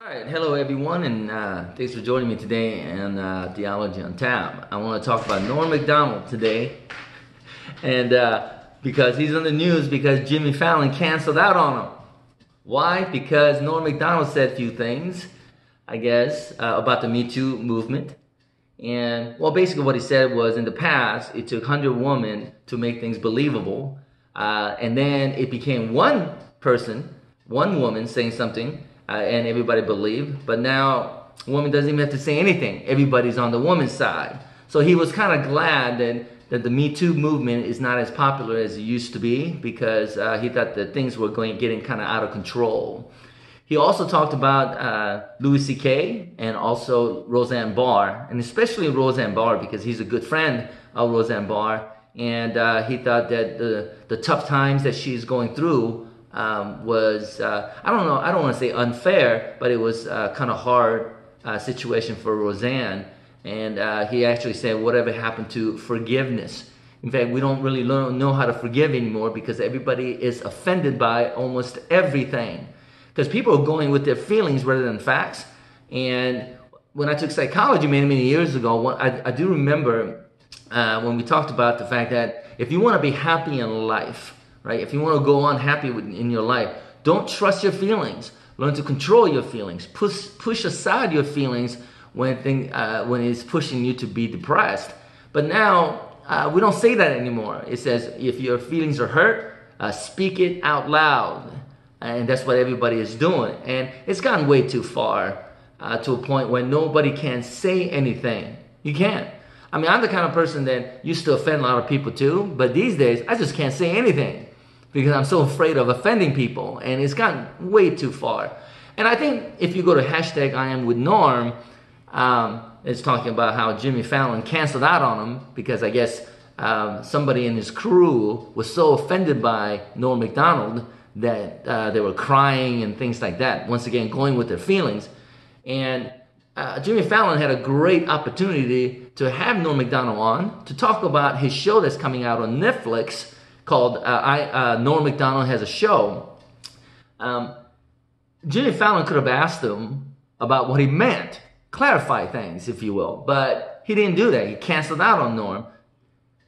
All right, hello everyone, and uh, thanks for joining me today on uh, Theology on Tap. I want to talk about Norm Macdonald today, and uh, because he's on the news because Jimmy Fallon canceled out on him. Why? Because Norm Macdonald said a few things, I guess, uh, about the Me Too movement. And well, basically, what he said was in the past, it took 100 women to make things believable. Uh, and then it became one person, one woman saying something, uh, and everybody believed. But now, woman doesn't even have to say anything. Everybody's on the woman's side. So he was kind of glad that, that the Me Too movement is not as popular as it used to be because uh, he thought that things were going getting kind of out of control. He also talked about uh, Louis C.K. and also Roseanne Barr, and especially Roseanne Barr because he's a good friend of Roseanne Barr. And uh, he thought that the, the tough times that she's going through um, was, uh, I don't know, I don't want to say unfair, but it was uh, kind of hard uh, situation for Roseanne. And uh, he actually said, whatever happened to forgiveness? In fact, we don't really learn, know how to forgive anymore because everybody is offended by almost everything because people are going with their feelings rather than facts. And when I took psychology many, many years ago, I, I do remember uh, when we talked about the fact that if you want to be happy in life, right, if you want to go on happy with, in your life, don't trust your feelings. Learn to control your feelings. Push, push aside your feelings when, thing, uh, when it's pushing you to be depressed. But now, uh, we don't say that anymore. It says if your feelings are hurt, uh, speak it out loud and that's what everybody is doing. And it's gotten way too far uh, to a point where nobody can say anything. You can't. I mean, I'm the kind of person that used to offend a lot of people too, but these days I just can't say anything because I'm so afraid of offending people, and it's gotten way too far. And I think if you go to hashtag I am with Norm, um, it's talking about how Jimmy Fallon canceled out on him because I guess um, somebody in his crew was so offended by Norm Macdonald that uh, they were crying and things like that. Once again, going with their feelings. And uh, Jimmy Fallon had a great opportunity to have Norm Macdonald on to talk about his show that's coming out on Netflix called uh, I, uh, Norm Macdonald Has a Show. Um, Jimmy Fallon could have asked him about what he meant, clarify things, if you will, but he didn't do that. He canceled out on Norm.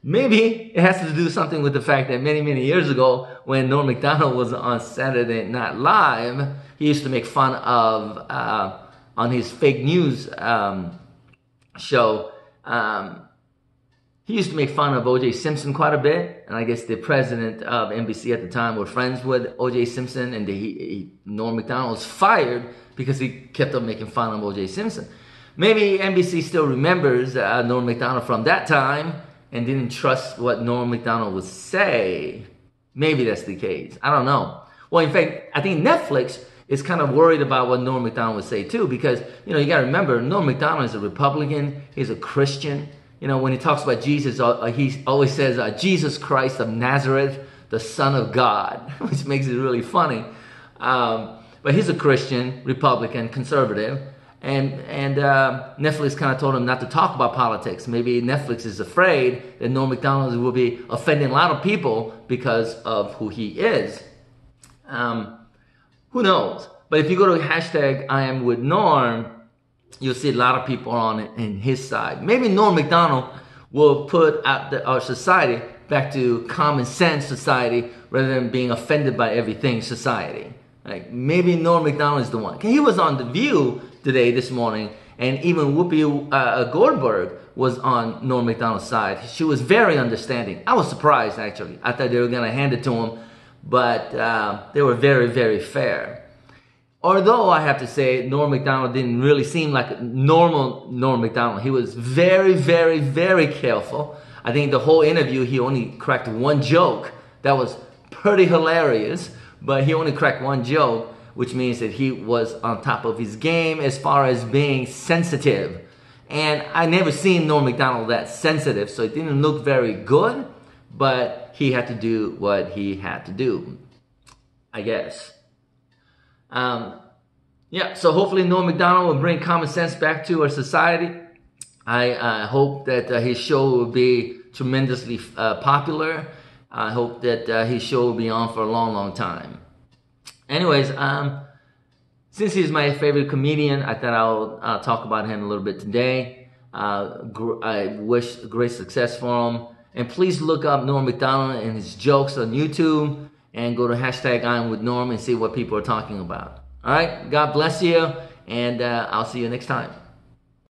Maybe it has to do something with the fact that many, many years ago, when Norm Macdonald was on Saturday Night Live, he used to make fun of, uh, on his fake news um, show, um, he used to make fun of O.J. Simpson quite a bit, and I guess the president of NBC at the time were friends with O.J. Simpson, and he, he, Norm Macdonald was fired because he kept on making fun of O.J. Simpson. Maybe NBC still remembers uh, Norm Macdonald from that time, and didn't trust what Norm Macdonald would say. Maybe that's the case. I don't know. Well, in fact, I think Netflix is kind of worried about what Norm Macdonald would say too, because you know you got to remember Norm Macdonald is a Republican. He's a Christian. You know when he talks about Jesus, uh, he always says uh, Jesus Christ of Nazareth, the Son of God, which makes it really funny. Um, but he's a Christian, Republican, conservative and and uh, Netflix kind of told him not to talk about politics. Maybe Netflix is afraid that Norm Macdonald will be offending a lot of people because of who he is. Um, who knows? But if you go to hashtag I am with Norm, you'll see a lot of people on it in his side. Maybe Norm Macdonald will put out the, our society back to common sense society rather than being offended by everything society. Like maybe Norm Macdonald is the one. He was on The View today, this morning, and even Whoopi uh, Goldberg was on Norm Macdonald's side. She was very understanding. I was surprised actually. I thought they were to hand it to him, but uh, they were very, very fair. Although I have to say, Norm Macdonald didn't really seem like normal Norm Macdonald. He was very, very, very careful. I think the whole interview, he only cracked one joke that was pretty hilarious, but he only cracked one joke which means that he was on top of his game as far as being sensitive. And I never seen Norm Macdonald that sensitive, so it didn't look very good, but he had to do what he had to do, I guess. Um, yeah, so hopefully Norm Macdonald will bring common sense back to our society. I uh, hope that uh, his show will be tremendously uh, popular. I hope that uh, his show will be on for a long, long time anyways, um, since he's my favorite comedian, I thought I'll uh, talk about him a little bit today. Uh, I wish great success for him. And please look up Norm MacDonald and his jokes on YouTube and go to hashtag I'm with Norm and see what people are talking about. All right, God bless you, and uh, I'll see you next time.